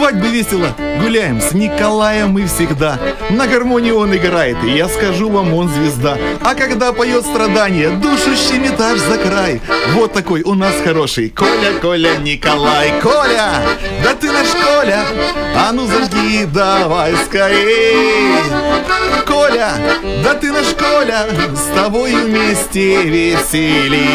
свадьбы весело. Гуляем с Николаем мы всегда. На гармонии он играет И я скажу вам, он звезда. А когда поет страдания Душу щемит аж за край. Вот такой у нас хороший. Коля, Коля, Николай Коля, да ты наш Коля. А ну зажги давай скорей. Коля, да ты наш Коля С тобой вместе весели.